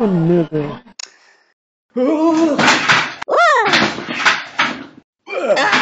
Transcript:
Oh, nigga. Ah!